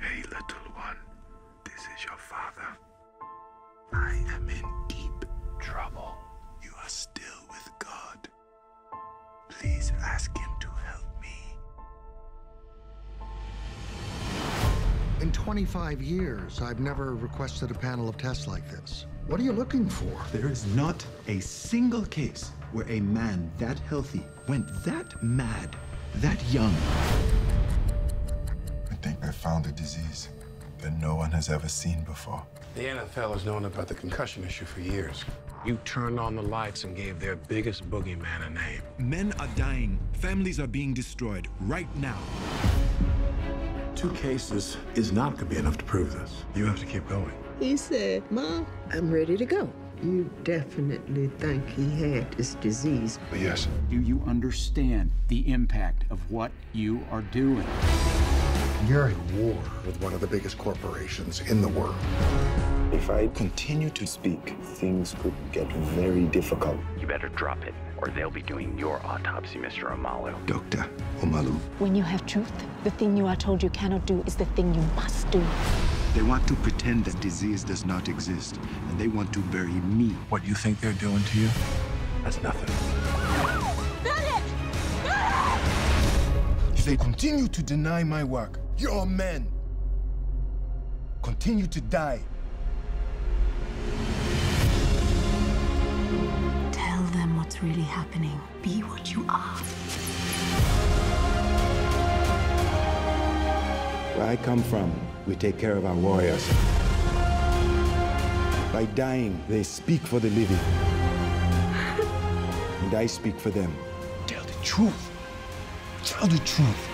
Hey, little one, this is your father. I am in deep trouble. You are still with God. Please ask Him to help me. In 25 years, I've never requested a panel of tests like this. What are you looking for? There is not a single case where a man that healthy went that mad, that young. I think I found a disease that no one has ever seen before. The NFL has known about the concussion issue for years. You turned on the lights and gave their biggest boogeyman a name. Men are dying. Families are being destroyed right now. Two cases is not going to be enough to prove this. You have to keep going. He said, Mom, I'm ready to go. You definitely think he had this disease. Yes, Do you understand the impact of what you are doing? You're at war with one of the biggest corporations in the world. If I continue to speak, things could get very difficult. You better drop it, or they'll be doing your autopsy, Mr. Omalu. Dr. Omalu. When you have truth, the thing you are told you cannot do is the thing you must do. They want to pretend that disease does not exist, and they want to bury me. What you think they're doing to you, that's nothing. if they continue to deny my work, your men continue to die. Tell them what's really happening. Be what you are. Where I come from, we take care of our warriors. By dying, they speak for the living. and I speak for them. Tell the truth. Tell the truth.